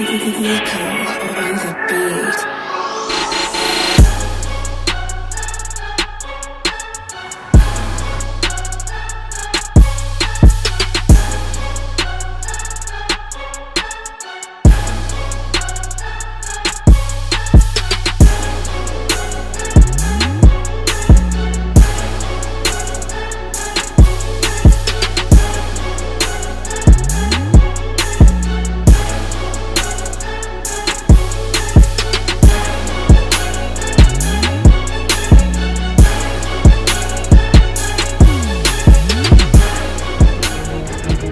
Nico.